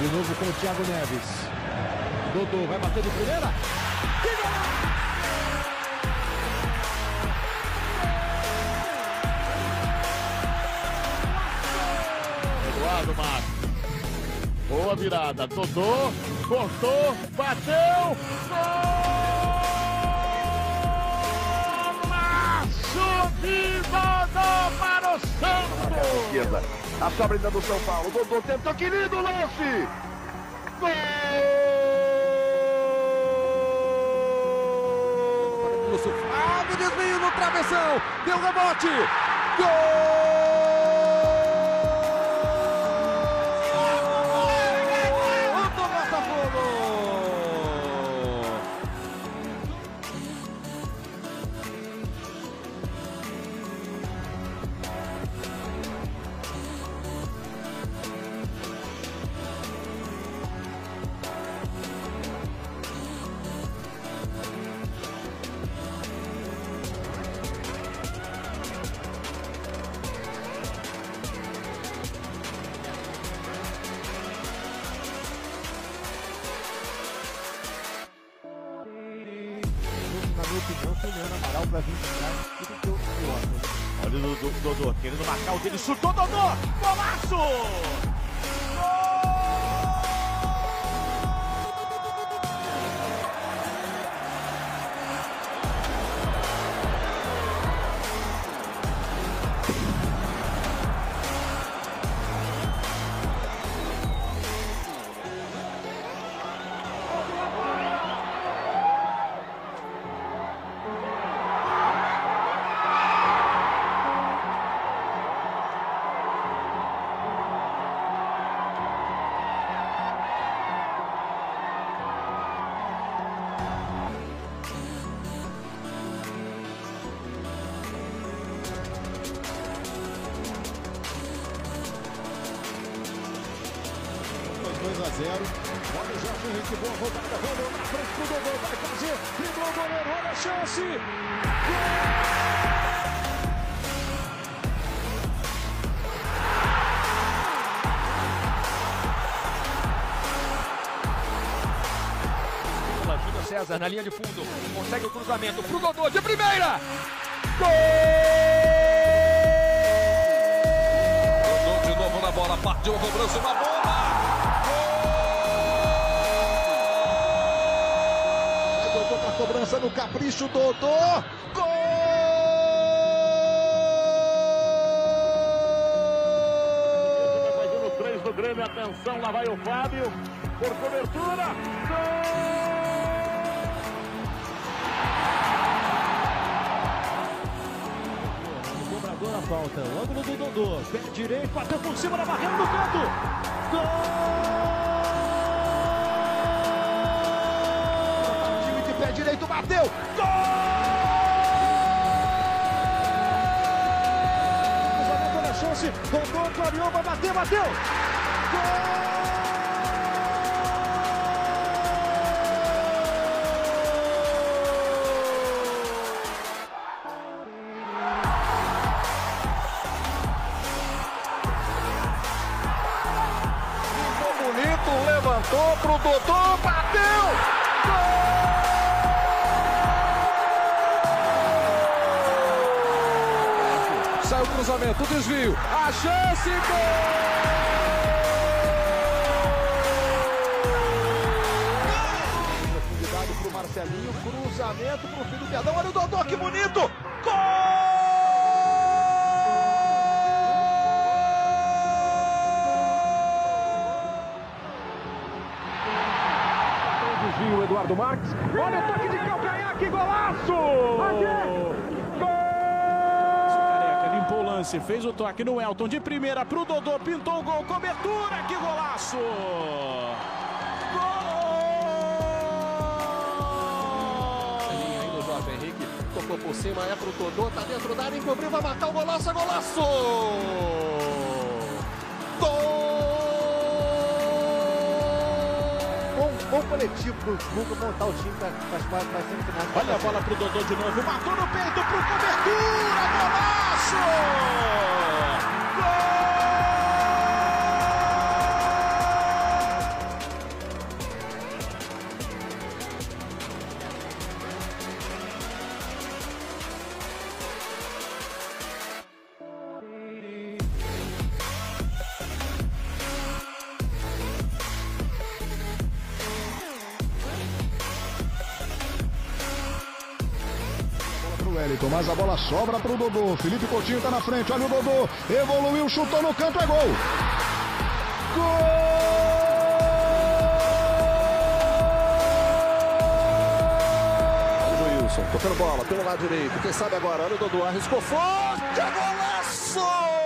De novo com o Thiago Neves. Dodô vai bater de primeira. Que Eduardo Marques. Boa virada. Dodô, cortou, bateu. Golaço de Dodô para o Santos. A sobra ainda do São Paulo. Dodô tentou. Que lindo lance. Gol! Abre desvio no travessão. Deu rebote. Gol! Opinião, tem Leandro Amaral para vir jogar tudo que eu gosto. Olha o Dodô querendo marcar o dele. Chutou Dodô. Golaço! 0. Olha o Jorge Henrique, boa rodada, rolou na frente pro Dodô, vai fazer, driblou o goleiro, olha a chance. Gol! César na linha de fundo, consegue o cruzamento pro Dodô de primeira! Dodô de novo na bola, partiu a cobrança, uma bola! No capricho, Dodô. Gol! Vai fazendo três do Grêmio. Atenção, lá vai o Fábio. Por cobertura. O cobrador a falta, o ângulo do Dodô, pé direito, bateu por cima da barreira do canto. Bateu. Gol! Cruzamento na chance, Dodô clareou, vai bater, bateu. Bonito, levantou pro Dodô, bateu! Gol! Cruzamento, o desvio, a chance, Profundidade pro Marcelinho, cruzamento pro filho do Piadão, olha o Dodô, que bonito! Gol! Eduardo Marques, olha o toque de calcanhar, que golaço limpou o lance, fez o toque no Elton de primeira pro Dodô, pintou o gol, cobertura, que golaço! Linha aí do Jorge Henrique, tocou por cima, é pro Dodô, tá dentro da área, encobriu, vai matar o golaço, é golaço! Bom, bom coletivo pro Lucas montar o time para as para semifinais. Olha a bola pro Dodô de novo, matou no peito pro cobertura, Wellington, mas a bola sobra para o Dodô. Felipe Coutinho está na frente, olha o Dodô. Evoluiu, chutou no canto, é gol. Gol! Tocando bola pelo lado direito. Quem sabe agora? Olha o Dodô, arriscou forte, golaço!